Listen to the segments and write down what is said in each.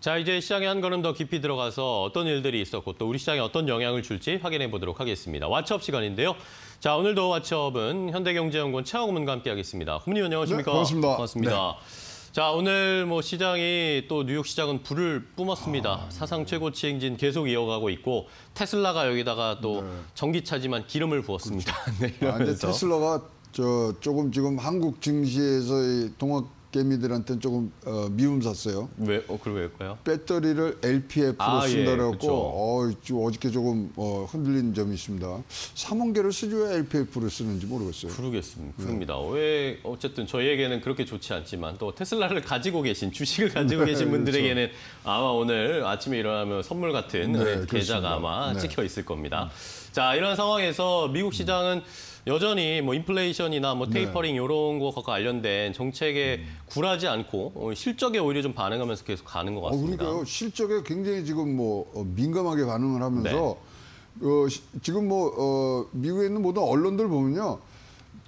자, 이제 시장에 한 걸음 더 깊이 들어가서 어떤 일들이 있었고 또 우리 시장에 어떤 영향을 줄지 확인해 보도록 하겠습니다. 왓츠업 시간인데요. 자, 오늘도 왓츠업은 현대경제연구원 최하고 고문과 함께 하겠습니다. 고문님 안녕하십니까? 네, 반갑습니다. 반갑습니다. 자, 오늘 뭐 시장이 또 뉴욕 시장은 불을 뿜었습니다. 아, 사상 최고치 행진 계속 이어가고 있고 테슬라가 여기다가 또 전기차지만 기름을 부었습니다. 네, 아, 이러면서. 테슬라가 저 조금 지금 한국 증시에서의 동학 개미들한테는 조금 어, 미움 샀어요. 왜, 어, 그걸 왜일까요? 배터리를 LPF로 아, 예, 쓴다고 그쵸. 어, 좀 어저께 조금 어, 흔들린 점이 있습니다. 삼원계를 쓰지 왜 LPF를 쓰는지 모르겠어요. 그러겠습니다. 네. 그럽니다. 왜 어쨌든 저희에게는 그렇게 좋지 않지만 또 테슬라를 가지고 계신 주식을 가지고 계신 네, 분들에게는 아마 오늘 아침에 일어나면 선물 같은 네, 계좌가 그렇습니다. 아마 네. 찍혀 있을 겁니다. 자 이런 상황에서 미국 시장은 여전히 뭐 인플레이션이나 뭐 테이퍼링 이런 것과 관련된 정책에 굴하지 않고 어, 실적에 오히려 좀 반응하면서 계속 가는 것 어, 같습니다. 그러니까요. 실적에 굉장히 지금 뭐 어, 민감하게 반응을 하면서 네. 어, 시- 지금 뭐 어, 미국에 있는 모든 언론들 보면요.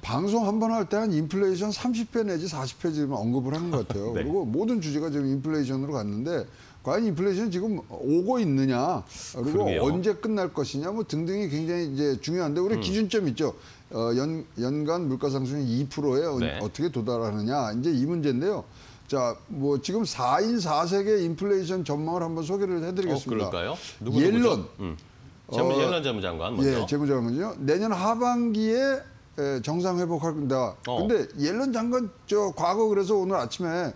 방송 한 번 할 때 한 인플레이션 30회 내지 40회 지금 언급을 하는 것 같아요. 네. 그리고 모든 주제가 지금 인플레이션으로 갔는데 과연 인플레이션 지금 오고 있느냐 그리고 그러게요. 언제 끝날 것이냐 뭐 등등이 굉장히 이제 중요한데 음. 우리 기준점 있죠. 어, 연, 연간 물가 상승이 2%에 네. 어떻게 도달하느냐 이제 이 문제인데요. 자, 뭐 지금 4인 4색의 인플레이션 전망을 한번 소개를 어, 해드리겠습니다. 그럴까요? 누구 옐런? 음. 재무, 어, 옐런 재무장관 먼저. 예, 재무장관이요. 내년 하반기에 에, 정상 회복할 겁니다. 어. 근데 옐런 장관 저 과거 그래서 오늘 아침에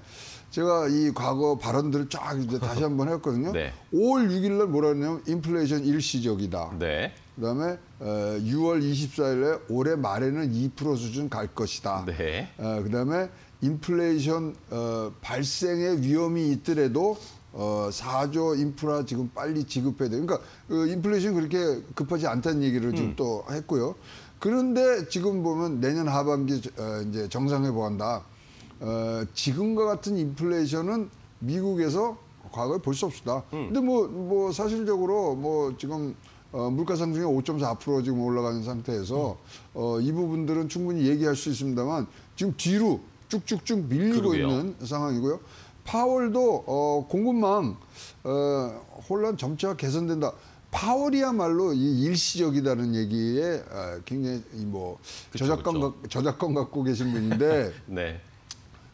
제가 이 과거 발언들을 쫙 이제 다시 한번 했거든요. 네. 5월 6일 날 뭐라 했냐면 인플레이션 일시적이다. 네. 그다음에 어, 6월 24일에 올해 말에는 2% 수준 갈 것이다. 네. 어, 그다음에 인플레이션 어, 발생의 위험이 있더라도 어, 4조 인프라 지금 빨리 지급해야 돼. 그러니까 그 인플레이션 그렇게 급하지 않다는 얘기를 지금 또 했고요. 그런데 지금 보면 내년 하반기 어, 이제 정상 회복한다. 어, 지금과 같은 인플레이션은 미국에서 과거에 볼 수 없다. 근데 뭐, 뭐 사실적으로 뭐 지금 어, 물가 상승이 5.4% 지금 올라가는 상태에서 어, 이 부분들은 충분히 얘기할 수 있습니다만 지금 뒤로 쭉쭉쭉 밀리고 그러게요. 있는 상황이고요. 파월도 어, 공급망 어, 혼란 점차가 개선된다. 파월이야말로 이 일시적이다는 얘기에 어, 굉장히 이뭐 저작권 그쵸. 갖- 저작권 갖고 계신 분인데 네.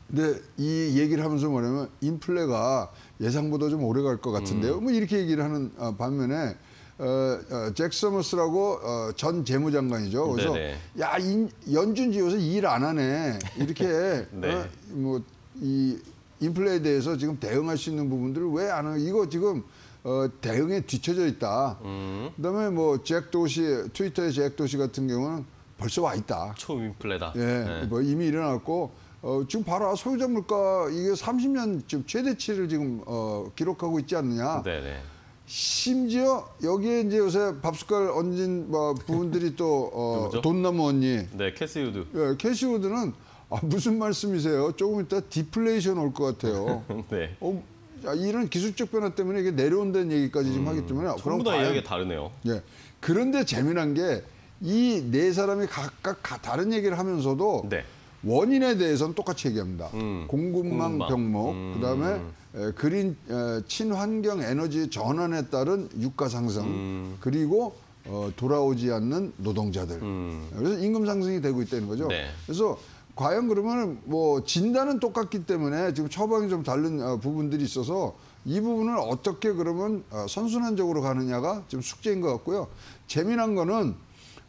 근데 이 얘기를 하면서 뭐냐면 인플레가 예상보다 좀 오래 갈 것 같은데요. 뭐 이렇게 얘기를 하는 어, 반면에 어, 어, 잭 서머스라고 어, 전 재무장관이죠. 그래서 네네. 야 인, 연준이 요새 일 안 하네 이렇게 네. 어, 뭐이 인플레에 대해서 지금 대응할 수 있는 부분들을 왜 안 하고 이거 지금 어, 대응에 뒤처져 있다. 음. 그다음에 뭐 잭 도시 트위터의 잭 도시 같은 경우는 벌써 와 있다. 초인플레다. 예, 네. 뭐 이미 일어났고 어, 지금 봐라 소비자 물가 이게 30년 지금 최대치를 지금 어, 기록하고 있지 않느냐. 네네. 심지어 여기에 이제 요새 밥숟갈 얹은 뭐 부분들이 또 어, 누구죠? 돈나무 언니 네, 캐시우드. 예, 캐시우드는 아, 무슨 말씀이세요? 조금 이따 디플레이션 올 것 같아요. 네. 어, 야, 이런 기술적 변화 때문에 이게 내려온다는 얘기까지 지금 하기 때문에 음, 전부 다 이야기가 다르네요. 예. 그런데 재미난 게 이 네 사람이 각각 가- 다른 얘기를 하면서도 네. 원인에 대해서는 똑같이 얘기합니다. 음, 공급망. 병목, 음. 그다음에 에, 그린 에, 친환경 에너지 전환에 따른 유가 상승, 음. 그리고 어, 돌아오지 않는 노동자들. 음. 그래서 임금 상승이 되고 있다는 거죠. 네. 그래서 과연 그러면 뭐 진단은 똑같기 때문에 지금 처방이 좀 다른 어, 부분들이 있어서 이 부분을 어떻게 그러면 어, 선순환적으로 가느냐가 지금 숙제인 것 같고요. 재미난 거는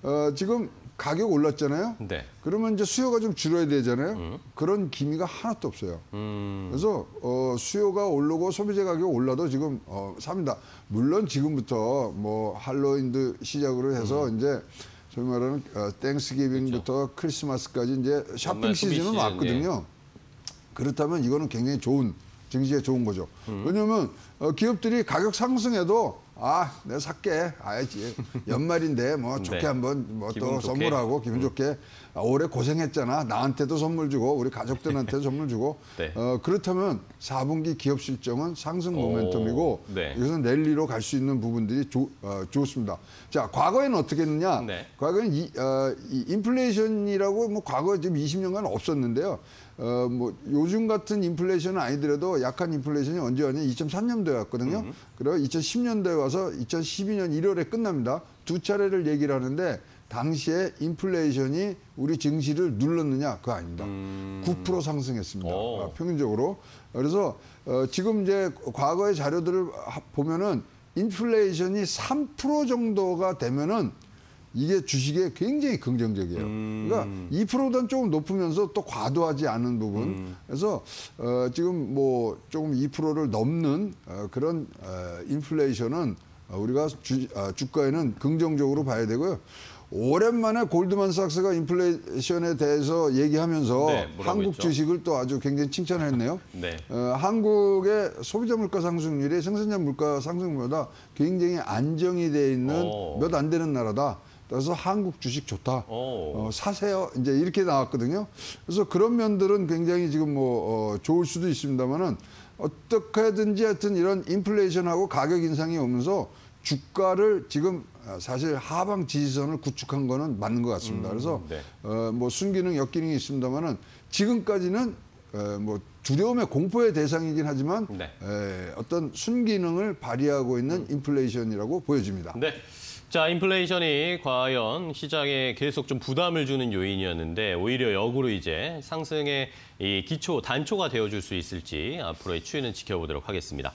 어, 지금 가격 올랐잖아요. 네. 그러면 이제 수요가 좀 줄어야 되잖아요. 그런 기미가 하나도 없어요. 음. 그래서 어, 수요가 오르고 소비재 가격이 올라도 지금 어, 삽니다. 물론 지금부터 뭐 할로윈도 시작으로 해서 음. 이제 소위 말하는 어, 땡스기빙부터 크리스마스까지 이제 소비 시즌은 시즌, 왔거든요. 그렇다면 이거는 굉장히 좋은 증시에 좋은 거죠. 음. 왜냐하면 어, 기업들이 가격 상승해도 아, 내가 살게. 아야지. 연말인데 뭐 좋게 네. 한번 뭐 또 기분 좋게. 선물하고 기분 좋게 아, 올해 고생했잖아. 나한테도 선물 주고 우리 가족들한테도 선물 주고. 네. 어, 그렇다면 4분기 기업 실적은 상승 오, 모멘텀이고 네. 이것은 랠리로 갈 수 있는 부분들이 좋, 어, 좋습니다. 자, 과거에는 어떻게 했느냐? 네. 과거에는 이, 어, 이 인플레이션이라고 뭐 과거 지금 20년간 없었는데요. 어, 뭐 요즘 같은 인플레이션은 아니더라도 약한 인플레이션이 언제 왔냐? 2003년도에 왔거든요. 그리고 2010년도에 와서 2012년 1월에 끝납니다. 두 차례를 얘기를 하는데 당시에 인플레이션이 우리 증시를 눌렀느냐? 그거 아닙니다. 9% 상승했습니다. 오. 아, 평균적으로. 그래서 어, 지금 이제 과거의 자료들을 하- 보면은 인플레이션이 3% 정도가 되면은 이게 주식에 굉장히 긍정적이에요. 그러니까 2%보다는 조금 높으면서 또 과도하지 않은 부분. 그래서 어, 지금 뭐 조금 2%를 넘는 어, 그런 어, 인플레이션은 어, 우리가 주, 아, 주가에는 긍정적으로 봐야 되고요. 오랜만에 골드만삭스가 인플레이션에 대해서 얘기하면서 네, 한국 했죠? 주식을 또 아주 굉장히 칭찬했네요. 네. 어, 한국의 소비자 물가 상승률이 생산자 물가 상승률보다 굉장히 안정이 돼 있는 오. 몇안 되는 나라다. 그래서 한국 주식 좋다. 오. 어, 사세요. 이제 이렇게 나왔거든요. 그래서 그런 면들은 굉장히 지금 뭐 어, 좋을 수도 있습니다만은 어떻게든지 하여튼 이런 인플레이션하고 가격 인상이 오면서 주가를 지금 어, 사실 하방 지지선을 구축한 거는 맞는 것 같습니다. 그래서 네. 어, 뭐 순기능, 역기능이 있습니다만은 지금까지는 어, 뭐 두려움의 공포의 대상이긴 하지만 네. 에, 어떤 순기능을 발휘하고 있는 인플레이션이라고 보여집니다. 네. 자, 인플레이션이 과연 시장에 계속 좀 부담을 주는 요인이었는데 오히려 역으로 이제 상승의 이 기초 단초가 되어 줄 수 있을지 앞으로의 추이는 지켜보도록 하겠습니다.